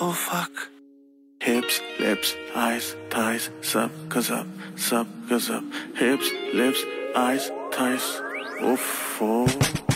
oh fuck. Hips, lips, eyes, thighs, sub, cause up, sub, cause up. Hips, lips, eyes, thighs, oh fuck.